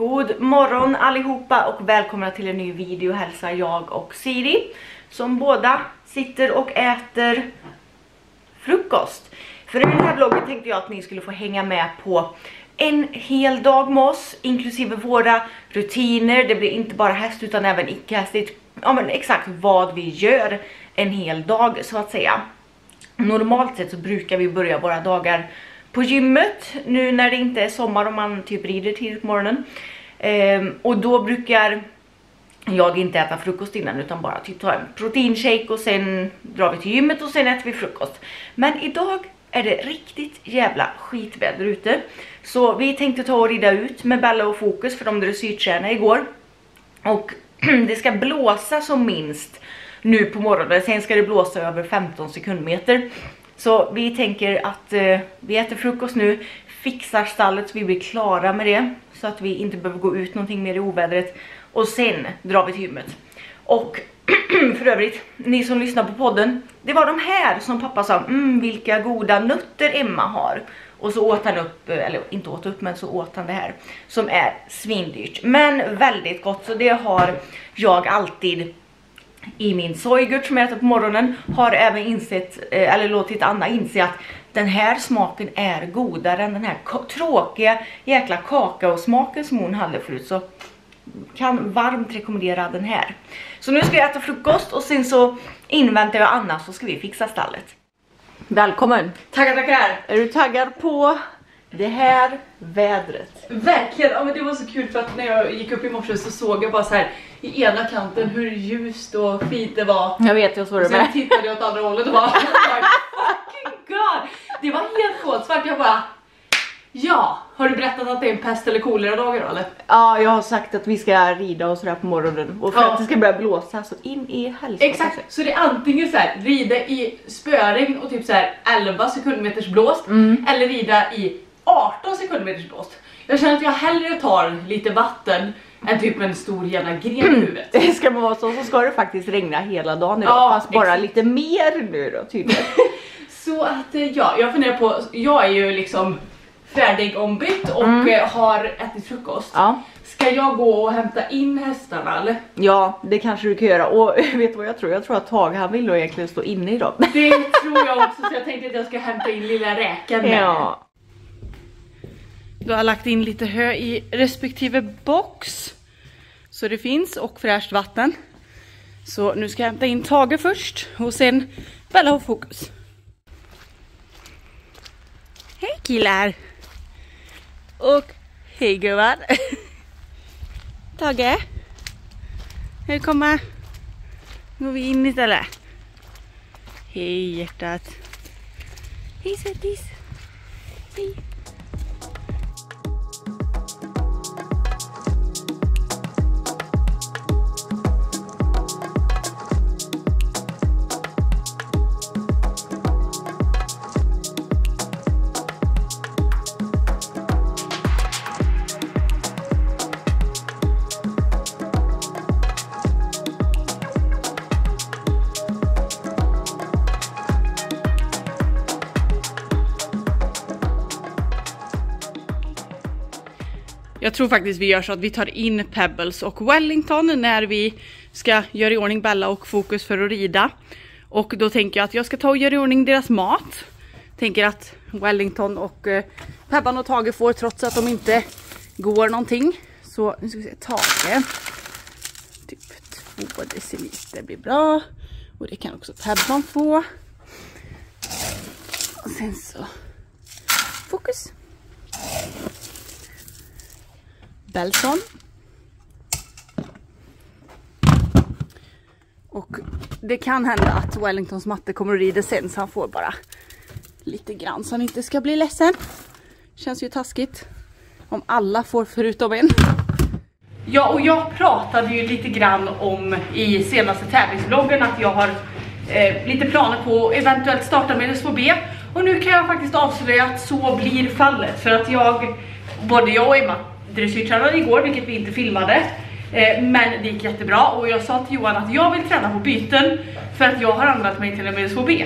God morgon allihopa och välkomna till en ny video hälsar jag och Siri som båda sitter och äter frukost. För i den här vloggen tänkte jag att ni skulle få hänga med på en hel dag med oss inklusive våra rutiner. Det blir inte bara häst utan även icke-hästigt. Ja men exakt vad vi gör en hel dag så att säga. Normalt sett så brukar vi börja våra dagar på gymmet nu när det inte är sommar och man typ rider tidigt på morgonen. Um, och då brukar jag inte äta frukost innan utan bara typ ta en proteinshake och sen drar vi till gymmet och sen äter vi frukost. Men idag är det riktigt jävla skitväder ute. Så vi tänkte ta och rida ut med Bella och Fokus för de dressyrtränade igår. Och det ska blåsa som minst nu på morgonen, sen ska det blåsa över 15 sekundmeter. Så vi tänker att eh, vi äter frukost nu, fixar stallet så vi blir klara med det. Så att vi inte behöver gå ut någonting mer i ovädret. Och sen drar vi till gymmet. Och för övrigt, ni som lyssnar på podden, det var de här som pappa sa, mm, vilka goda nötter Emma har. Och så åt han upp, eh, eller inte åt upp men så åt han det här som är svindyrt. Men väldigt gott så det har jag alltid i min sojgurt som jag äter på morgonen. Har även insett, eh, eller låtit Anna inse att den här smaken är godare än den här tråkiga jäkla kakaosmaken som hon hade förut. Så kan varmt rekommendera den här. Så nu ska jag äta frukost och sen så inväntar jag Anna så ska vi fixa stallet. Välkommen! Tackar tackar! Är du taggad på det här vädret? Verkligen! Ja, men det var så kul för att när jag gick upp i morse så såg jag bara så här i ena kanten hur ljust och fint det var. Jag vet, jag såg det med. Sen tittade jag åt andra hållet och bara fucking god! Det var helt kolsvart, jag bara Ja, har du berättat att det är en pest eller kolera dagar då eller? Ja, jag har sagt att vi ska rida och sådär på morgonen och för ja. att det ska börja blåsa så in i helskotta. Exakt, så det är antingen så här rida i spöregn och typ så här 11 sekundmeters blåst mm. eller rida i 18 sekundmeters blåst. Jag känner att jag hellre tar lite vatten än typ en stor jävla gren i huvudet. Det ska vara så så ska det faktiskt regna hela dagen idag ja, fast bara lite mer nu då tydligen. så att eh, ja, jag funderar på, jag är ju liksom färdig ombytt och mm. Eh, har ätit frukost. Ja. Ska jag gå och hämta in hästarna eller? Ja, det kanske du kan göra. Och vet du vad jag tror? Jag tror att Tage han vill nog egentligen stå inne idag. Det tror jag också så jag tänkte att jag ska hämta in lilla räken med. Ja. Du har lagt in lite hö i respektive box. Så det finns och fräscht vatten. Så nu ska jag hämta in Tage först och sen Bella och Fokus. Hej killar! Och hej gubbar! Tage? Välkommen! Nu går vi in istället. Hej hjärtat! Hej sötis! Hej! Tror faktiskt vi gör så att vi tar in Pebbles och Wellington när vi ska göra i ordning Bella och Fokus för att rida. Och då tänker jag att jag ska ta och göra i ordning deras mat. Tänker att Wellington och eh, Pebban och Tage får trots att de inte går någonting. Så nu ska vi se, Tage. Typ två deciliter blir bra. Och det kan också Pebban få. Och sen så Fokus. Belson. Och det kan hända att Wellingtons matte kommer att rida sen så han får bara lite grann så han inte ska bli ledsen. Känns ju taskigt om alla får förutom en. Ja och jag pratade ju lite grann om i senaste tävlingsvloggen att jag har eh, lite planer på att eventuellt starta med SVB och nu kan jag faktiskt avslöja att så blir fallet för att jag, både jag och Emma dressyrtränade igår, vilket vi inte filmade. Eh, men det gick jättebra och jag sa till Johan att jag vill träna på byten för att jag har använt mig till en MSHB.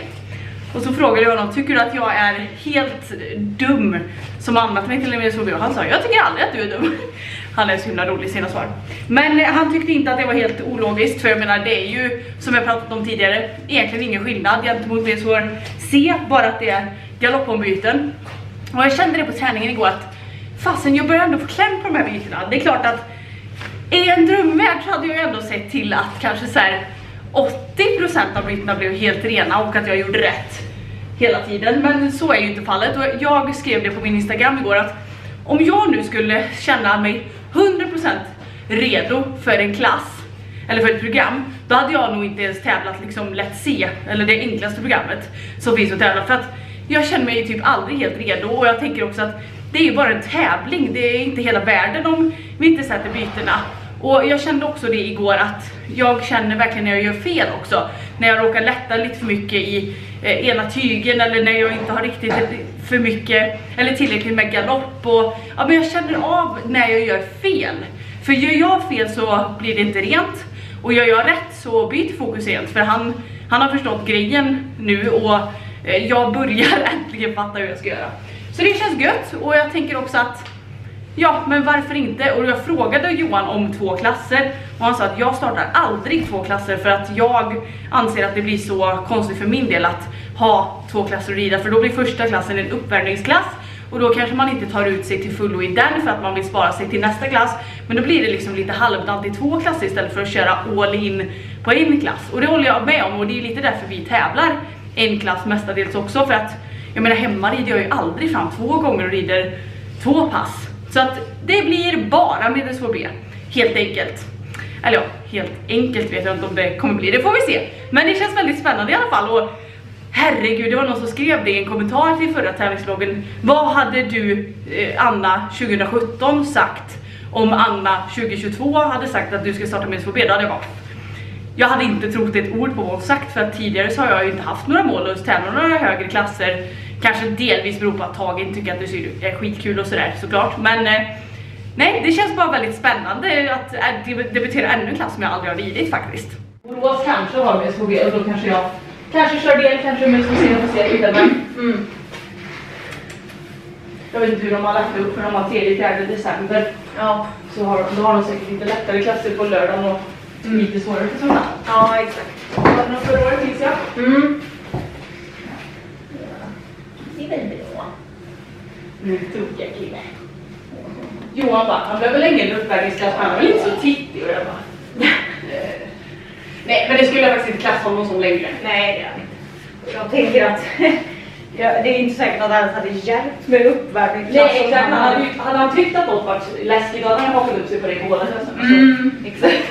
Och så frågade jag honom, tycker du att jag är helt dum som har använt mig till en MSHB? Och han sa, jag tycker aldrig att du är dum. Han är så himla rolig i sina svar. Men eh, han tyckte inte att det var helt ologiskt för jag menar det är ju som jag pratat om tidigare egentligen ingen skillnad gentemot VSHR C bara att det är galoppombyten. Och jag kände det på träningen igår att fasen jag börjar ändå få kläm på de här bytena. Det är klart att i en drömvärld så hade jag ändå sett till att kanske så här 80% av bytena blev helt rena och att jag gjorde rätt hela tiden. Men så är ju inte fallet och jag skrev det på min Instagram igår att om jag nu skulle känna mig 100% redo för en klass eller för ett program, då hade jag nog inte ens tävlat liksom Let's Se, eller det enklaste programmet som finns att tävla för att jag känner mig typ aldrig helt redo och jag tänker också att det är ju bara en tävling, det är inte hela världen om vi inte sätter bytena. Och jag kände också det igår att jag känner verkligen när jag gör fel också. När jag råkar lätta lite för mycket i eh, ena tygen eller när jag inte har riktigt för mycket eller tillräckligt med galopp. Och, ja, men jag känner av när jag gör fel. För gör jag fel så blir det inte rent. Och gör jag rätt så byter fokus rent. För han, han har förstått grejen nu och eh, jag börjar äntligen fatta hur jag ska göra. Så det känns gött. Och jag tänker också att Ja, men varför inte? Och jag frågade Johan om två klasser. Och han sa att jag startar aldrig två klasser för att jag anser att det blir så konstigt för min del att ha två klasser att rida. För då blir första klassen en uppvärmningsklass. Och då kanske man inte tar ut sig till fullo i den för att man vill spara sig till nästa klass. Men då blir det liksom lite halvdant i två klasser istället för att köra all in på en klass. Och det håller jag med om. Och det är lite därför vi tävlar en klass mestadels också. För att jag menar hemma rider jag ju aldrig fram två gånger och rider två pass så att det blir bara medelsvår B, helt enkelt. Eller ja, helt enkelt vet jag inte om det kommer bli, det får vi se. Men det känns väldigt spännande i alla fall och herregud, det var någon som skrev det i en kommentar till förra tävlingsvloggen. Vad hade du, eh, Anna, 2017 sagt om Anna 2022 hade sagt att du ska starta med B? Då hade jag bara jag hade inte trott ett ord på vad hon sagt för att tidigare så har jag ju inte haft några mål och tävlat några högre klasser Kanske delvis beror på att Tage tycker att det är skitkul och sådär såklart. Men eh, nej, det känns bara väldigt spännande att äh, debutera ännu en klass som jag aldrig har ridit faktiskt. Borås kanske har med SKG och då kanske jag kanske kör det, kanske med SKG och får se men mm. Jag vet inte hur de har lagt upp för de har 3-4 december. Ja. Så har, då har de säkert lite lättare klasser på lördagen och mm. lite svårare på söndagen. Ja exakt. Ja, förra året minns jag. Mm väl bra. Nu tog jag kille. Johan bara, han behöver länge en uppvärmningsklass, han är väl inte så tittig och jag bara. Nej men det skulle jag faktiskt inte klassa honom som längre. Nej det är han inte. Jag tänker att Ja, det är inte säkert att han hade hjälpt med uppvärmning. Nej exakt, han hade, han hade tyckt att något varit läskigt då hade han hakat upp sig på det hålet. Mm. Exakt.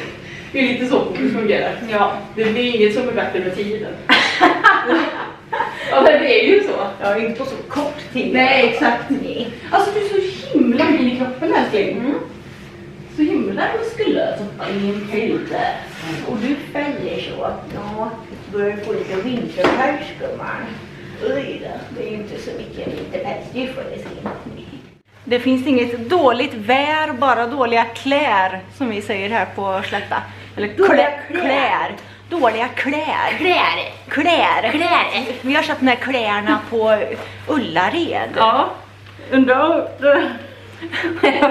Det är lite så fokus fungerar. Ja. Det blir inget som är bättre med tiden. ja men det är ju så. Ja, inte på så kort tid. Nej, exakt. Nej. Alltså du är så himla fin i kroppen älskling. Mm. Så himla muskulös och fin. Och du fäller så. Ja, du börjar få lite vinterpäls gumman. Det är inte så mycket vinterpäls du får det sen. Det finns inget dåligt vär, bara dåliga klär som vi säger här på Slätta. Eller klä, klär dåliga kläder. Kläder. Kläder. Kläder. Vi har köpt de här kläderna på Ullared. Ja. Undrar...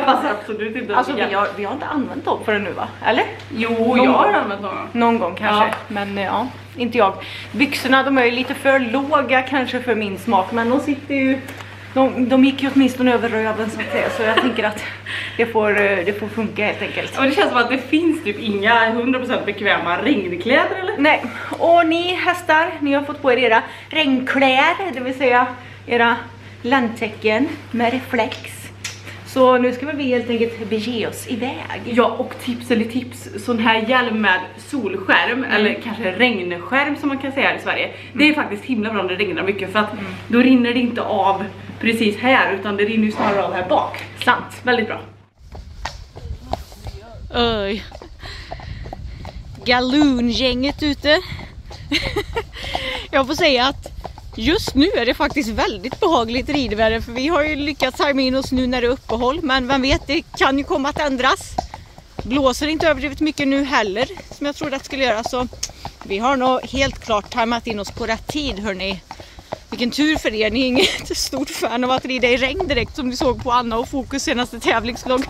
Passar absolut inte Alltså vi har, vi har inte använt dem förrän nu va? Eller? Jo, någon jag har använt dem. Någon gång kanske, ja. men ja, inte jag. Byxorna de är ju lite för låga kanske för min smak, men de sitter ju de, de gick ju åtminstone över röven så att säga, så jag tänker att det får, eh, det får funka helt enkelt. Och det känns som att det finns typ inga 100% bekväma regnkläder eller? Nej, och ni hästar, ni har fått på er era regnkläder, det vill säga era landtecken med reflex. Så nu ska vi helt enkelt bege oss iväg. Ja, och tips eller tips, sån här hjälm med solskärm, mm. eller kanske regnskärm som man kan säga i Sverige. Mm. Det är faktiskt himla bra när det regnar mycket för att mm. då rinner det inte av precis här utan det rinner ju snarare av här bak. Sant, väldigt bra. Oj. Galoongänget ute. Jag får säga att Just nu är det faktiskt väldigt behagligt ridväder för vi har ju lyckats tajma in oss nu när det är uppehåll men vem vet, det kan ju komma att ändras. Blåser inte överdrivet mycket nu heller som jag trodde att det skulle göra så vi har nog helt klart tajmat in oss på rätt tid hörni. Vilken tur för er, ni är inget stort fan av att rida i regn direkt som ni såg på Anna och Fokus senaste tävlingsvlogg.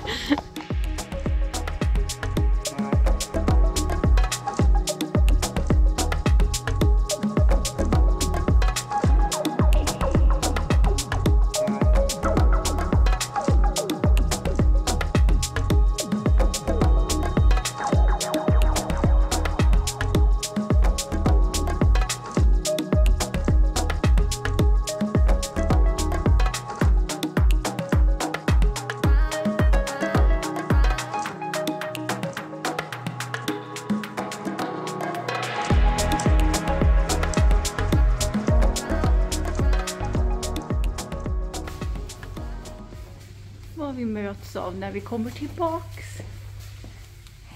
Vi kommer tillbaks.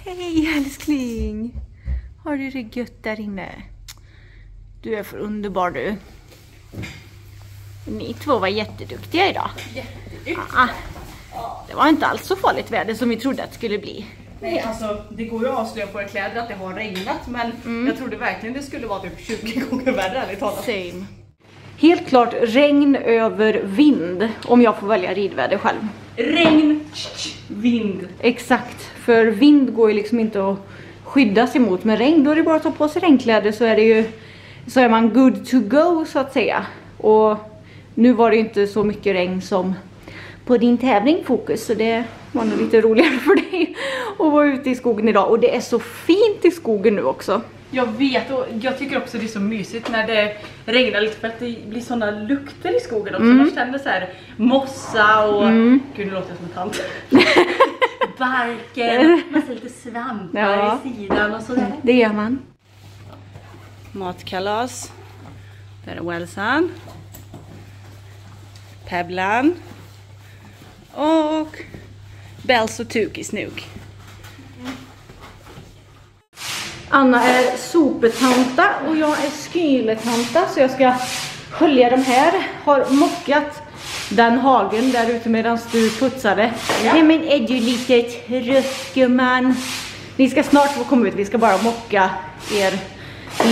Hej älskling! Har du det gött där inne? Du är för underbar du. Ni två var jätteduktiga idag. Jätteduktig. Ah, det var inte alls så farligt väder som vi trodde att det skulle bli. Nej, alltså det går ju att avslöja på era kläder att det har regnat men jag trodde verkligen det skulle vara typ 20 gånger värre ärligt talat. Same. Helt klart regn över vind om jag får välja ridväder själv. Regn, vind. Exakt, för vind går ju liksom inte att skydda sig mot. Men regn, då är det bara att ta på sig regnkläder så är det ju så är man good to go så att säga. Och nu var det ju inte så mycket regn som på din tävling Fokus så det var nog lite roligare för dig att vara ute i skogen idag. Och det är så fint i skogen nu också. Jag vet och jag tycker också det är så mysigt när det regnar lite för att det blir såna lukter i skogen också. Man känner så här mossa och... Gud nu låter jag som en tant. Barken, man ser lite svampar Ja. i sidan och sådär. Det gör man. Matkalas. Där är Welsan. Pebblan. Och Bells och Tuki Snook. Anna är sopetanta och jag är skyletanta så jag ska skölja de här. Har mockat den hagen där ute medan du putsade. Nej men är du lite trött gumman? Ni ska snart få komma ut, vi ska bara mocka er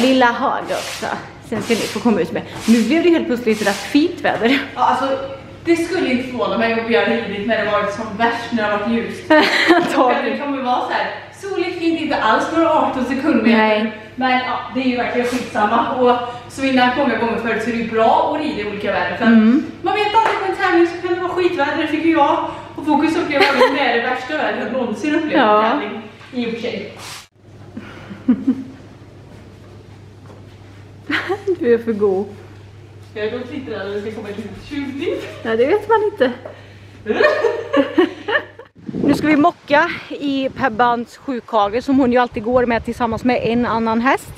lilla hage också. Sen ska ni få komma ut med. Nu blev det helt plötsligt rätt fint väder. Ja, alltså, det skulle inte förvåna mig om vi har ridit när det varit som värst när det har varit ljust. Det kommer vara så här soligt fint, inte alls några 18 sekunder. Nej. Men ja, det är ju verkligen skitsamma. Och som vi nämnt många gånger förut så är det ju bra att rida i olika väder. För att Mm. man vet aldrig på en tävling så kan det vara skitväder, det fick ju jag. Och Fokus uppleva det med det värsta vädret jag någonsin upplevt Ja. i tävling. I och för sig. Du är för god. Jag går och tittar där och det ska komma ett litet tjuvnyp. Nej, det vet man inte. Nu ska vi mocka i Pebbans sjukhage som hon ju alltid går med tillsammans med en annan häst.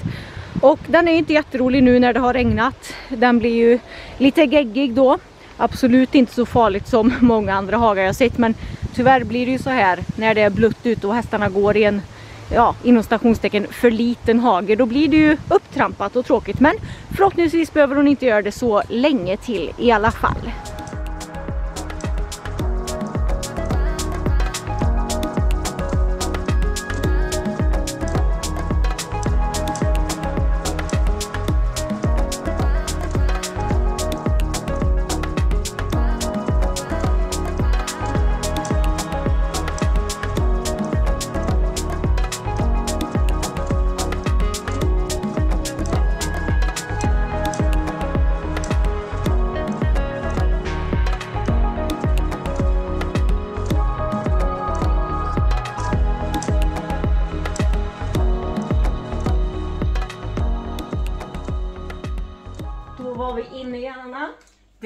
Och den är inte jätterolig nu när det har regnat. Den blir ju lite geggig då. Absolut inte så farligt som många andra hagar jag sett men tyvärr blir det ju så här när det är blött ute och hästarna går i en ja, inom stationstecken för liten hage. Då blir det ju upptrampat och tråkigt men förhoppningsvis behöver hon inte göra det så länge till i alla fall.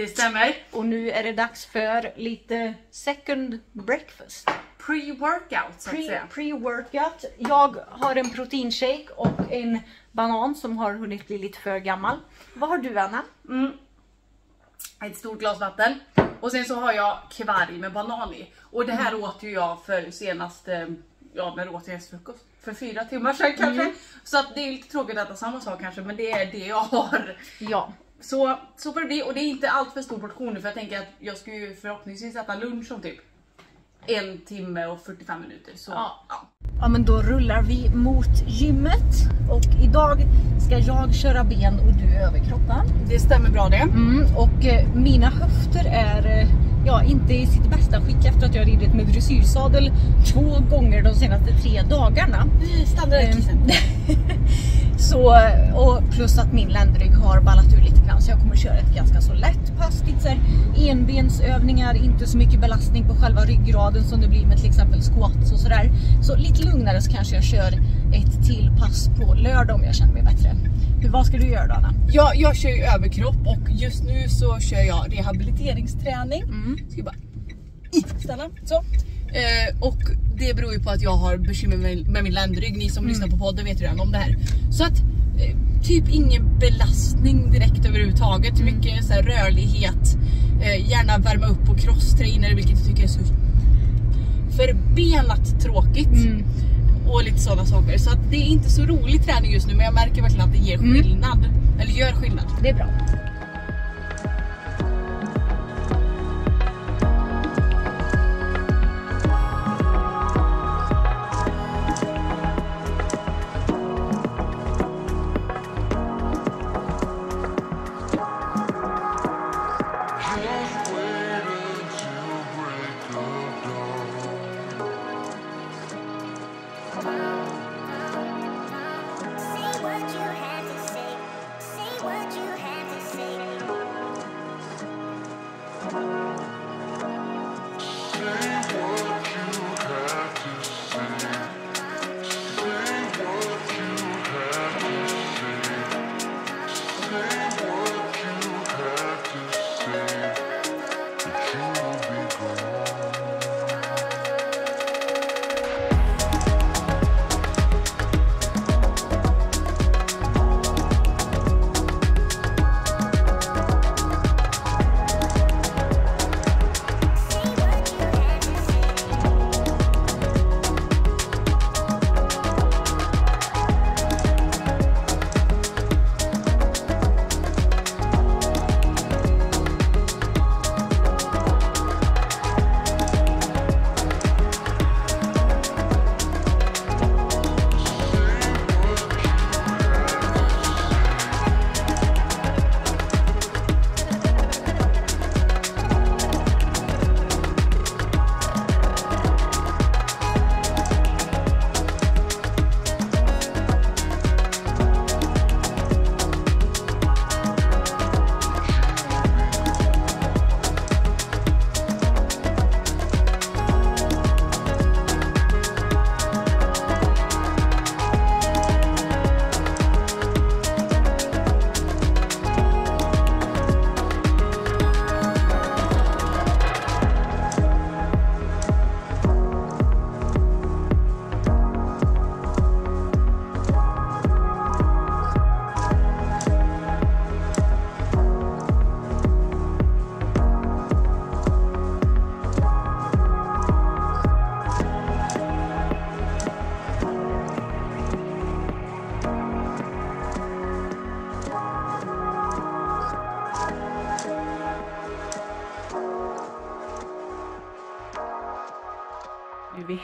Det stämmer. Och nu är det dags för lite second breakfast. Pre-workout så att Pre- säga. Pre-workout. Jag har en proteinshake och en banan som har hunnit bli lite för gammal. Vad har du Anna? Mm. Ett stort glas vatten. Och sen så har jag kvarg med banan i. Och det här åt ju jag för senast, ja när åt jag hästfrukost? För fyra timmar sedan kanske. Så att det är lite tråkigt att äta samma sak kanske men det är det jag har. Ja. Så, så får det bli och det är inte allt för stor portion för jag tänker att jag ska ju förhoppningsvis äta lunch om typ en timme och 45 minuter. Så Ja. ja. Ja men då rullar vi mot gymmet och idag ska jag köra ben och du överkroppen. Det stämmer bra det. Mm, och eh, mina höfter är eh, ja, inte i sitt bästa skick efter att jag ridit med dressyrsadel två gånger de senaste tre dagarna. Standardkissen. Så, och plus att min ländrygg har ballat ur lite grann så jag kommer köra ett ganska så lätt pass. Lite så här enbensövningar, inte så mycket belastning på själva ryggraden som det blir med till exempel squats och sådär. Så lite lugnare så kanske jag kör ett till pass på lördag om jag känner mig bättre. Hur, vad ska du göra då Anna? Ja, jag kör ju överkropp och just nu så kör jag rehabiliteringsträning. Mm. Ska jag bara stanna. Så. Eh, och det beror ju på att jag har bekymmer med, med min ländrygg. Ni som lyssnar på podden vet redan om det här. Så att eh, typ ingen belastning direkt överhuvudtaget. Mycket så här, rörlighet. Eh, gärna värma upp på crosstrainer vilket jag tycker är så förbenat tråkigt. Mm. Och lite sådana saker. Så att det är inte så rolig träning just nu men jag märker verkligen att det ger Mm. skillnad. Eller gör skillnad. Det är bra.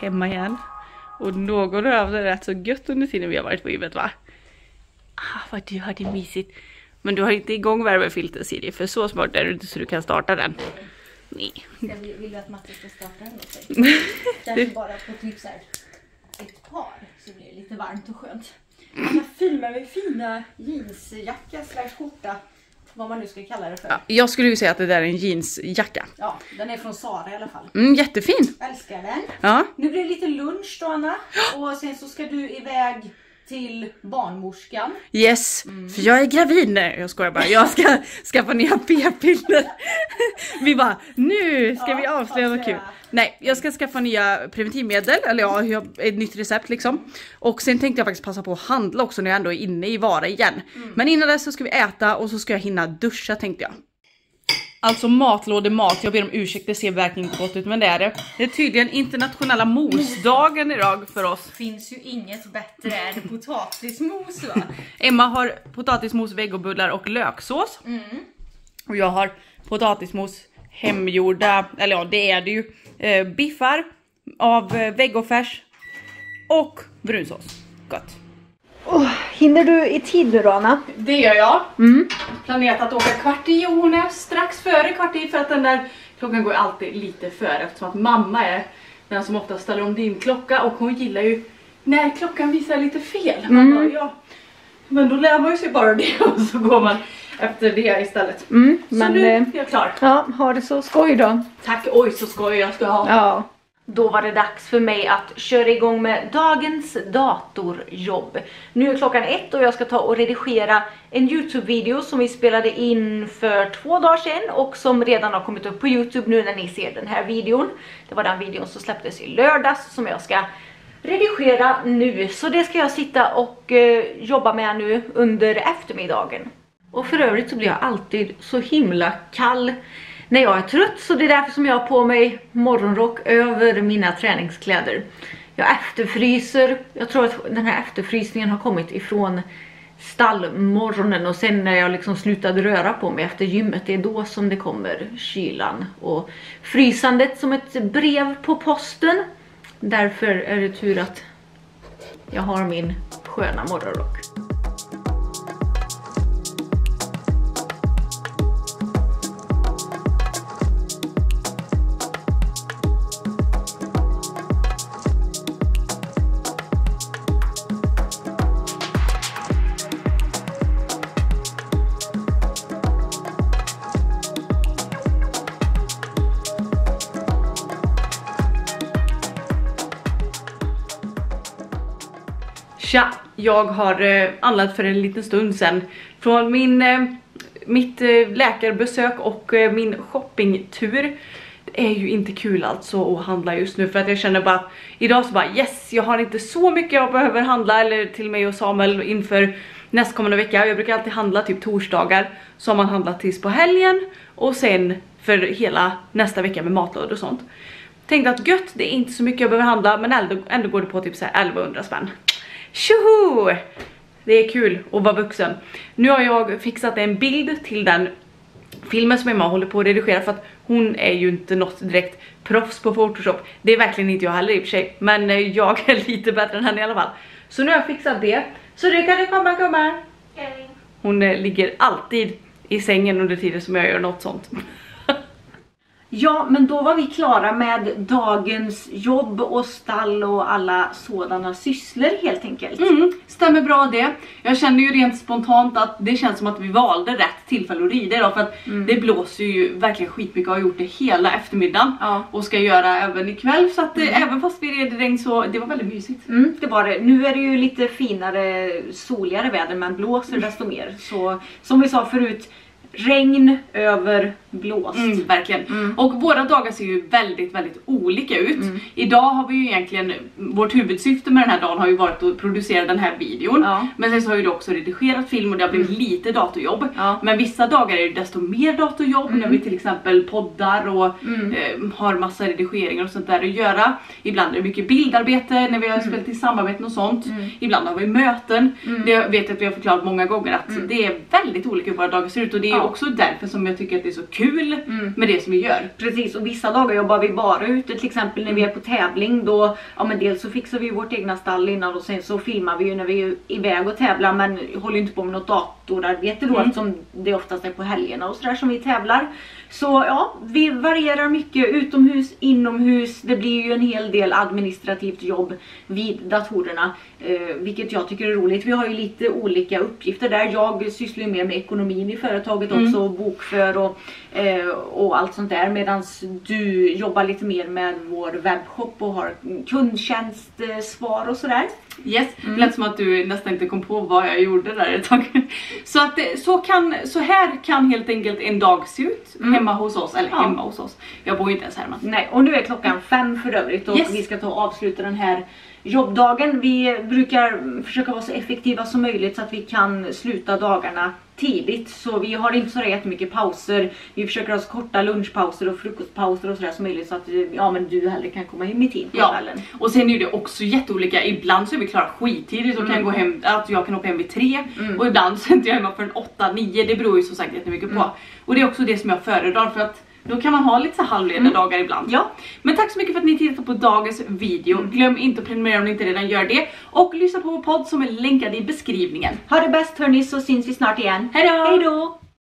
Hemma igen. Och någon har haft det rätt så gött under tiden vi har varit på gymmet va? Ah, vad du har det mysigt. Men du har inte igång värmefilter Siri, för så smart är du inte så du kan starta den. Nej. Jag vill, vill du att Matte ska starta den åt sig? Kanske bara på typ så här ett par så blir det lite varmt och skönt. Jag filmar med fina jeansjacka slash skjorta. Vad man nu ska kalla det för. Ja, jag skulle ju säga att det där är en jeansjacka. Ja, den är från Sara i alla fall. Mm, jättefin! Älskar den. Ja. Nu blir det lite lunch då Anna. Och sen så ska du iväg till barnmorskan. Yes, för jag är gravid nu. Jag skojar bara, jag ska skaffa nya p-piller. Vi bara, nu ska Ja, vi avslöja något kul. Nej, jag ska skaffa nya preventivmedel, eller ja, ett nytt recept liksom. Och sen tänkte jag faktiskt passa på att handla också när jag ändå är inne i Vara igen. Men innan dess så ska vi äta och så ska jag hinna duscha tänkte jag. Alltså matlådemat, jag ber om ursäkt det ser verkligen inte gott ut men det är det. Det är tydligen internationella mosdagen idag för oss. Finns ju inget bättre än potatismos va? Emma har potatismos, vegobullar och löksås. Och jag har potatismos, hemgjorda, eller ja det är det ju, eh, biffar av eh, vegofärs och brunsås. Gott. Oh, hinner du i tid nu då Anna? Det gör jag. Planerat att åka kvart i Jone, strax före kvart i för att den där klockan går alltid lite före eftersom att mamma är den som ofta ställer om din klocka och hon gillar ju när klockan visar lite fel. Man bara, ja. Men då lär man ju sig bara det och så går man efter det istället. Mm, Så men nu eh, är jag klar. ja, ha det så skoj då. Tack, oj så skoj jag ska ha. Ja. Då var det dags för mig att köra igång med dagens datorjobb. Nu är klockan ett och jag ska ta och redigera en Youtube-video som vi spelade in för två dagar sedan och som redan har kommit upp på Youtube nu när ni ser den här videon. Det var den videon som släpptes i lördags som jag ska redigera nu. Så det ska jag sitta och eh, jobba med nu under eftermiddagen. Och för övrigt så blir jag alltid så himla kall när jag är trött så det är därför som jag har på mig morgonrock över mina träningskläder. Jag efterfryser, jag tror att den här efterfrysningen har kommit ifrån stallmorgonen och sen när jag liksom slutade röra på mig efter gymmet, det är då som det kommer kylan och frysandet som ett brev på posten. Därför är det tur att jag har min sköna morgonrock. Jag har eh, anlat för en liten stund sedan från min, eh, mitt eh, läkarbesök och min shoppingtur. Det är ju inte kul alltså att handla just nu för att jag känner bara idag så bara yes, jag har inte så mycket jag behöver handla eller till mig och Samuel inför nästkommande vecka. Jag brukar alltid handla typ torsdagar så har man handlat tills på helgen och sen för hela nästa vecka med matlådor och sånt. Tänkte att gött, det är inte så mycket jag behöver handla men ändå, ändå går det på typ så här 1100 spänn. Tjoho! Det är kul att vara vuxen. Nu har jag fixat en bild till den filmen som Emma håller på att redigera för att hon är ju inte något direkt proffs på photoshop. Det är verkligen inte jag heller i och för sig, men eh, jag är lite bättre än henne i alla fall. Så nu har jag fixat det. Så nu kan det komma gumman. Hon eh, ligger alltid i sängen under tiden som jag gör något sånt. Ja, men då var vi klara med dagens jobb och stall och alla sådana sysslor helt enkelt. Mm, stämmer bra det. Jag känner ju rent spontant att det känns som att vi valde rätt tillfälle att rida idag för att det blåser ju verkligen skitmycket och har gjort det hela eftermiddagen Ja. och ska göra även ikväll så att eh, även fast vi red i regn så det var väldigt mysigt. Mm, det var det. Nu är det ju lite finare, soligare väder men blåser desto mer. Så som vi sa förut, regn över blåst. Mm, verkligen. Och våra dagar ser ju väldigt, väldigt olika ut. Mm. Idag har vi ju egentligen, vårt huvudsyfte med den här dagen har ju varit att producera den här videon. Ja. Men sen så har ju du också redigerat film och det har blivit lite datorjobb. Ja. Men vissa dagar är det desto mer datorjobb när vi till exempel poddar och eh, har massa redigeringar och sånt där att göra. Ibland är det mycket bildarbete när vi har spelat i samarbeten och sånt. Ibland har vi möten. Det vet jag att vi har förklarat många gånger att det är väldigt olika hur våra dagar ser ut och det är Ja. också därför som jag tycker att det är så kul med det som vi gör. Precis, och vissa dagar jobbar vi bara ute. Till exempel när vi är på tävling då, ja men dels så fixar vi vårt egna stall innan och sen så filmar vi ju när vi är iväg och tävlar men håller inte på med något datorarbete då eftersom det oftast är på helgerna och sådär som vi tävlar. Så ja, vi varierar mycket utomhus, inomhus. Det blir ju en hel del administrativt jobb vid datorerna. Eh, vilket jag tycker är roligt. Vi har ju lite olika uppgifter där. Jag sysslar ju mer med ekonomin i företaget också och bokför och, eh, och allt sånt där. Medan du jobbar lite mer med vår webbshop och har kundtjänstsvar och sådär. Yes, det lät som att du nästan inte kom på vad jag gjorde där ett tag. Så att så, kan, så här kan helt enkelt en dag se ut hemma hos oss, eller Ja. hemma hos oss. Jag bor ju inte ens hemma. Nej, och nu är klockan fem för övrigt och Yes. vi ska ta och avsluta den här jobbdagen. Vi brukar försöka vara så effektiva som möjligt så att vi kan sluta dagarna tidigt. Så vi har inte så jättemycket pauser. Vi försöker ha så korta lunchpauser och frukostpauser och sådär som möjligt så att ja, men du hellre kan komma hem i tid på Ja, kvällen. och sen är det också jätteolika. Ibland så är vi klara skittidigt och kan gå hem, att jag kan åka hem vid tre och ibland så är inte jag hemma förrän åtta, nio. Det beror ju som sagt jättemycket på. Och det är också det som jag föredrar för att då kan man ha lite så halvlediga dagar ibland. Ja. Men tack så mycket för att ni tittade på dagens video. Glöm inte att prenumerera om ni inte redan gör det. Och lyssna på vår podd som är länkad i beskrivningen. Ha det bäst hörni så syns vi snart igen. Hej då! Hej då!